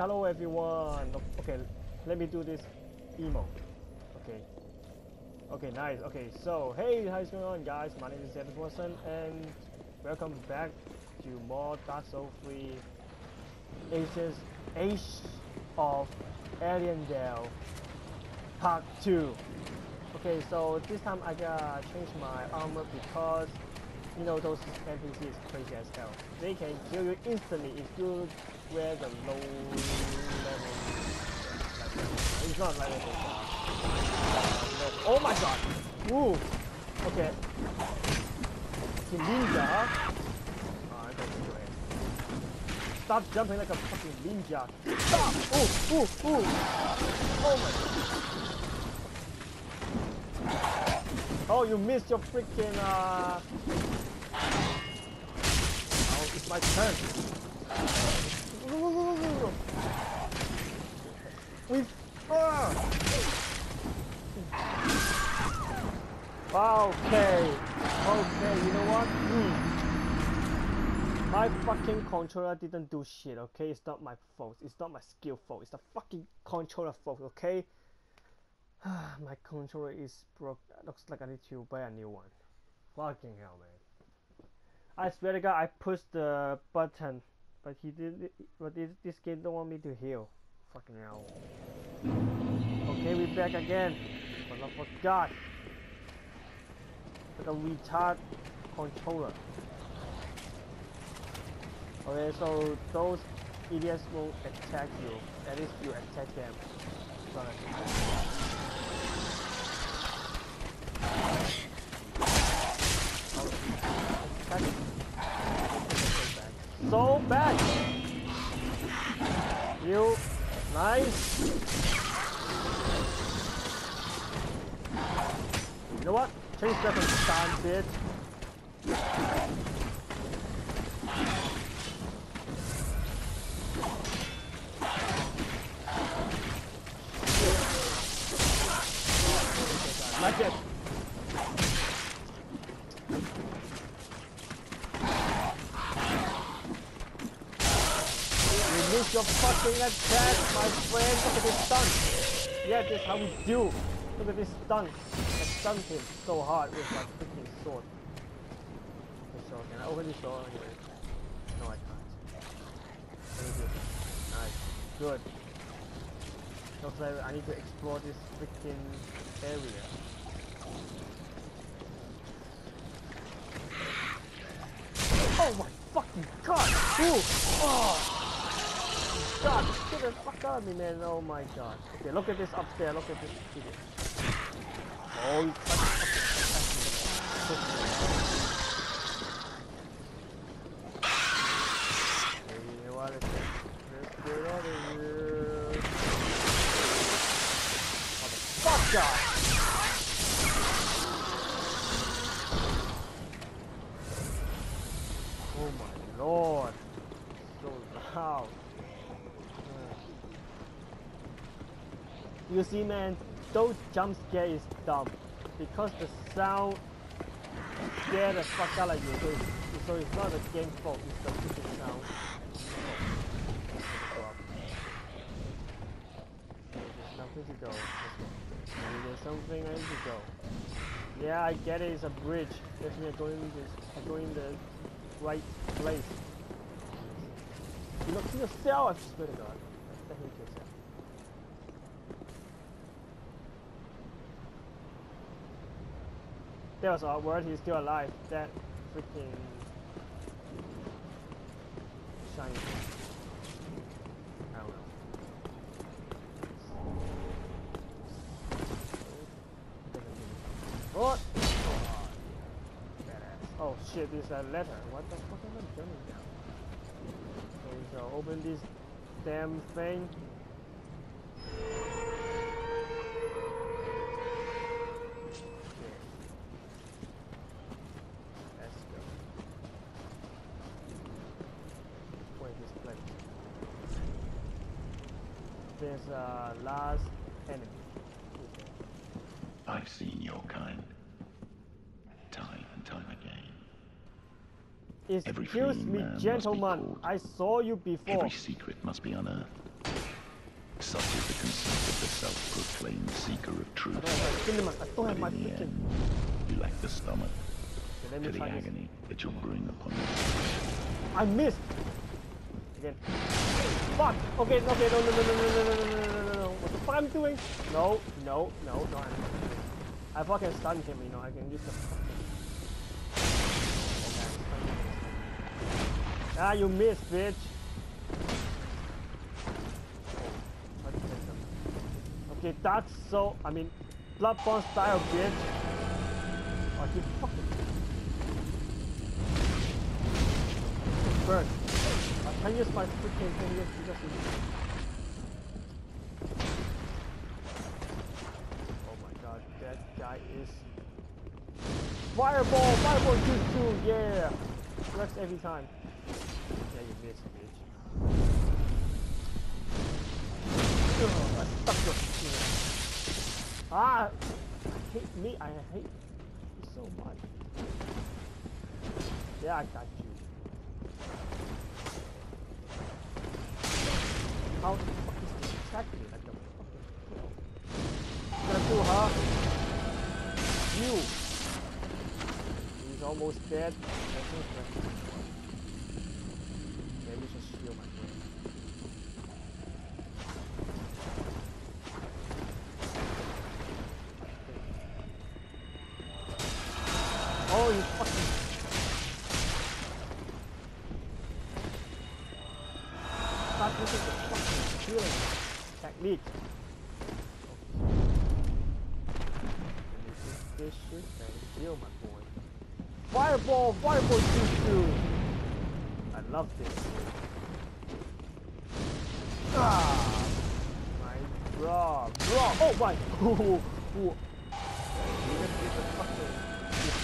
hello everyone. Okay, let me do this emo. Okay. Okay, nice. Okay, so hey, how's going on, guys? My name is David Wilson, and welcome back to more Dark Souls 3 Aces Ace of Ariandel Part 2. Okay, so this time I gotta change my armor because you know those NPCs crazy as hell. They can kill you instantly if you wear the low level. It's not like level. Uh, oh my god! Woo! Okay. The ninja. Oh, I got your head. Stop jumping like a fucking ninja. Stop! Ooh, ooh, ooh! Oh my god. Oh, you missed your freaking uh my turn. We. Ah! Okay. Okay, you know what? Hmm. My fucking controller didn't do shit, okay? It's not my fault. It's not my skill fault. It's the fucking controller fault, okay? my controller is broke. Looks like I need to buy a new one. Fucking hell, man. I swear to God, I pushed the button, but he did. But this, this game don't want me to heal. Fucking hell. Okay, we back again. But I forgot. Like a retard controller. Okay, so those idiots will attack you. At least you attack them. So bad. You nice. You know what? Change weapon stand bit. Like it. Use your fucking attack, my friend. Look at this stun. Yeah, this is how we do. Look at this stun. I stunned him so hard with my freaking sword. Okay, so can I open this door oh, anyway? No, I can't. Nice. Good. Looks like I need to explore this freaking area. Oh my fucking god! Ooh! Oh! God, the fuck out of me, man. Oh my god. Okay, look at this upstairs. Look at this. Oh, you it? Let's get out of here. Oh my lord. So loud. You see, man, those jump scare is dumb because the sound scare the fuck out of you. So it's, so it's not the game's fault, it's the freaking sound. There's nothing to go. There's something I need to go. Yeah, I get it. It's a bridge. Definitely going this, going the right place. You look to yourself. I swear to God. Definitely yourself. There was a word he's still alive. That freaking shiny. Know. What? Oh. Oh shit, this is a letter. What the fuck am I doing now? Okay, so open this damn thing. There's a last enemy. I've seen your kind. Time and time again. Excuse me, gentlemen. I saw you before. Every secret must be unearthed. Such is the conceit of the self-proclaimed seeker of truth. don't have my cinnamon. I don't But have my in the end, you lack the stomach Okay, let to the this. agony that you'll bring upon yourself. I missed. Again. Fuck. Okay. Okay. No. No. No. No. No. No. No. No. No. No. What the fuck I'm doing? No. No. No. No. I'm, I fucking stunned him. You know. I can use the. fucking-. Ah, you missed, bitch. Oh, Okay, that's so. I mean, Bloodborne style, bitch. Oh, you fucking. Burn. Can my freaking thing here to just. Oh my god, that guy is. Fireball! Fireball jutsu! Yeah! Works every time. Yeah, you missed, bitch. Ugh, I stuck your shit. Ah! I hate me, I hate you so much. Yeah, I got you. How the fuck is this attacking me like a fucking do, huh? You! He's almost dead. Maybe just shield my. Oh, you fucking. This is deal, my boy. Fireball, fireball. I love this. Ah, my bro, bro. Oh my. Ooh, ooh. To fuck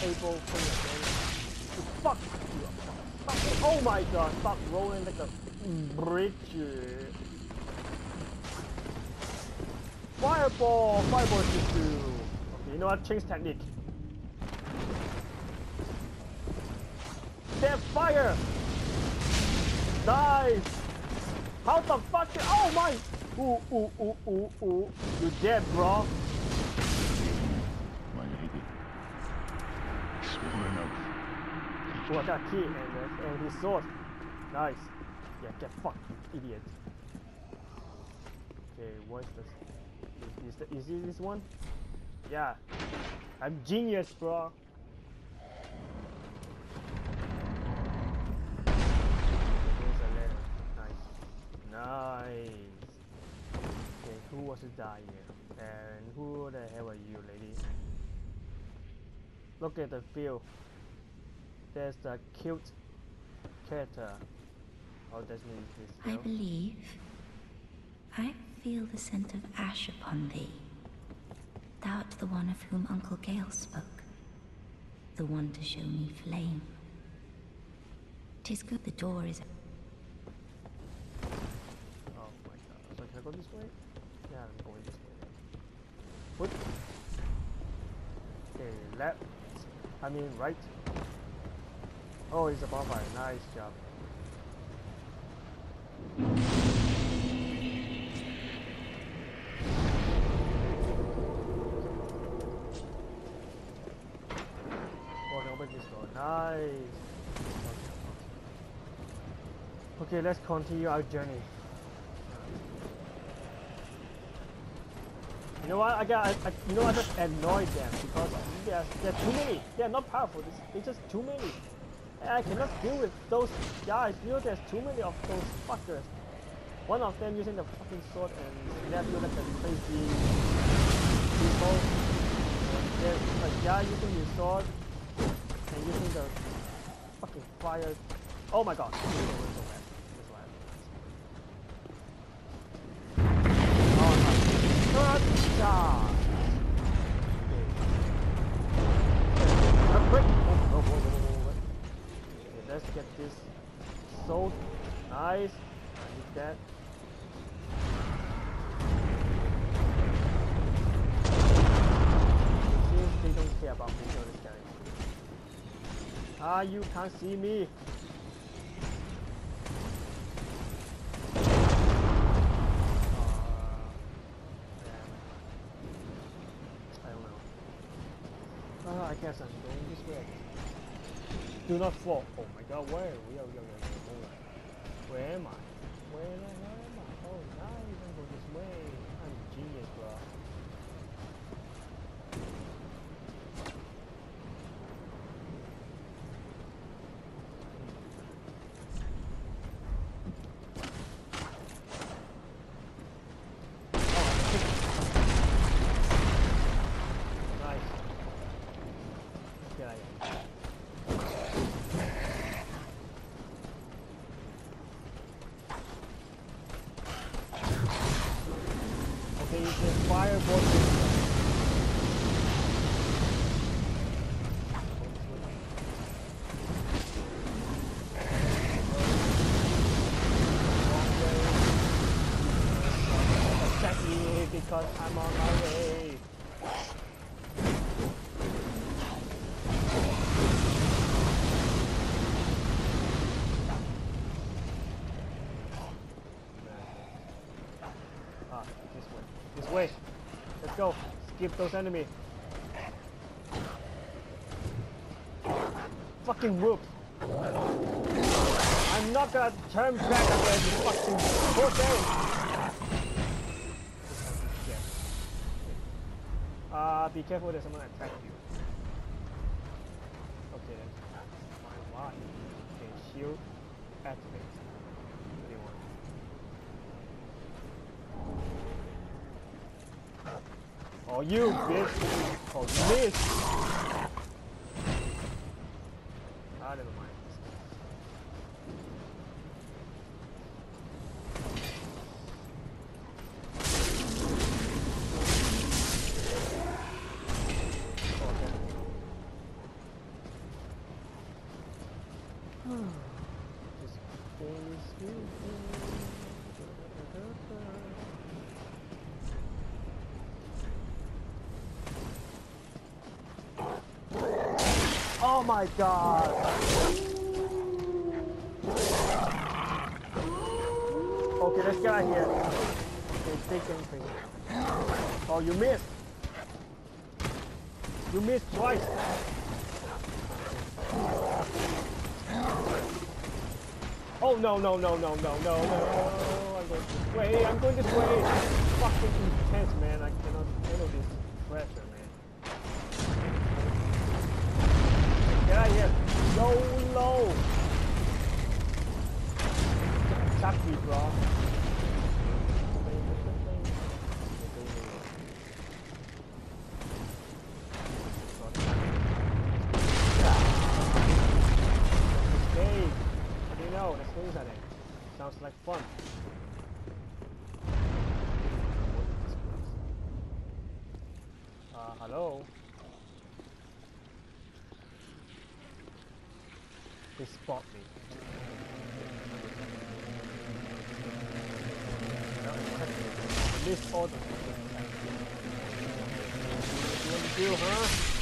you. Fuck. Oh my god, stop rolling like a bridge. Fireball! Fireball jutsu! Okay, you know what? Change technique. Death fire! Nice! How the fuck? did- Oh my! Ooh, ooh, ooh, ooh, ooh. You dead, bro. My lady, an oath. Oh, I got key and, uh, and his sword. Nice. Yeah, get fucked, you idiot. Okay, what's this? Is, is, the, is this one? Yeah. I'm genius, bro. Here's a letter. Nice. Nice. Okay, who was to die here? And who the hell are you, lady? Look at the view. There's the cute character. Oh, that's me. This I believe I feel the scent of ash upon thee. Thou art the one of whom Uncle Gael spoke, the one to show me flame. Tis good the door is. Oh my god. So can I go this way? Yeah, I'm going this way. Foot. Okay, left. I mean right. Oh, it's a bonfire. Nice job. Open this door. Nice. Okay, let's continue our journey. You know what? I got. I, I, you know, I just annoyed them because they're too many. They're not powerful. There's just too many. And I cannot deal with those guys. You know, there's too many of those fuckers. One of them using the fucking sword and stab you like a crazy people. There's a guy using his sword Using fucking fire. Oh my god. Let's get this. Nice. I need that. Seems they don't care about me. Ah, you can't see me. Uh, uh, I guess I'm going this way. Do not fall. Oh my god, where? Where, where, where, where, where am I? Skip those enemies. Fucking whoop. I'm not gonna turn back again, you fucking pussy. Uh, be careful there's someone attack you. Okay, that's fine. Why? Okay, shield activate. What do you want? Oh, you bitch! Oh, miss! Ah, never mind. Okay. This thing is moving. Oh my god! Okay, out of here. Okay, take anything. Oh, you missed! You missed twice! Oh no no no no no no no! Oh, I'm going this way. I'm going this way. Fucking intense, man. I cannot handle this pressure, do you know? Let's go at it. Sounds like fun. Uh, hello? They spot me. I missed all the you want to do, huh?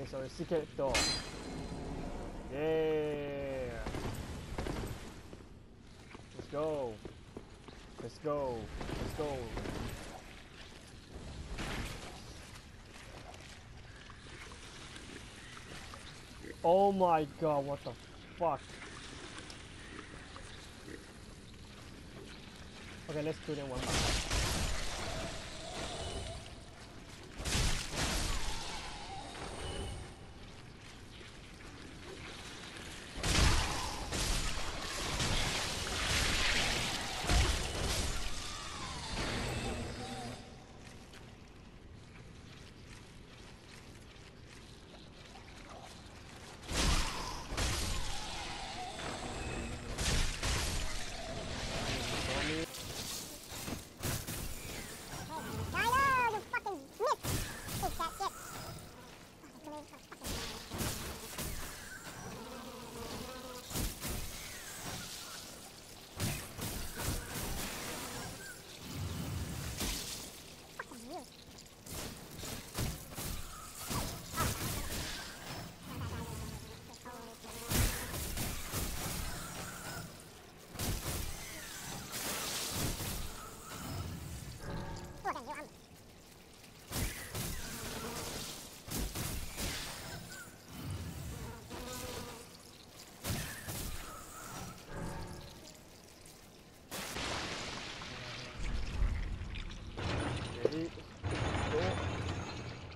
Okay, so the secret door. Yeah. Let's go. Let's go. Let's go. Oh my god, what the fuck? Okay, let's do by one.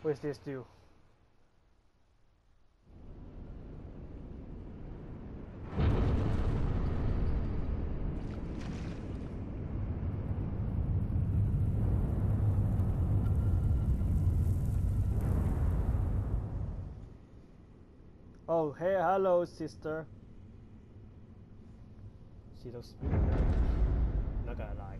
What does this do? Oh, hey, hello, sister. She looks really nice. Not gonna lie.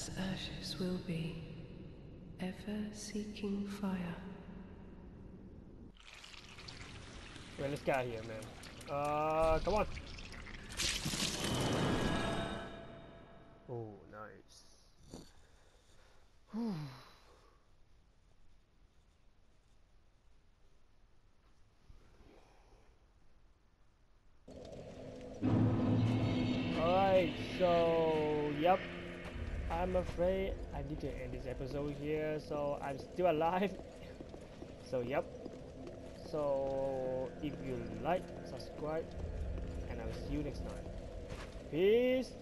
As ashes will be, ever seeking fire. Wait, let's get out of here, man. Uh, come on. Oh, nice. I'm afraid I need to end this episode here, so I'm still alive. so, yep. So, if you like, subscribe, and I'll see you next time. Peace!